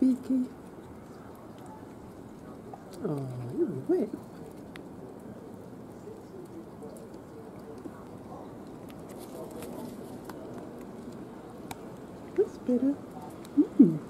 beaky. Oh, you're wet. That's better. Hmm.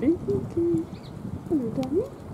Thank you.